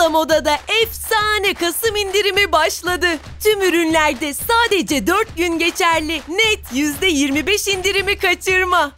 Sıla Moda'da efsane Kasım indirimi başladı. Tüm ürünlerde sadece 4 gün geçerli net %25 indirimi kaçırma.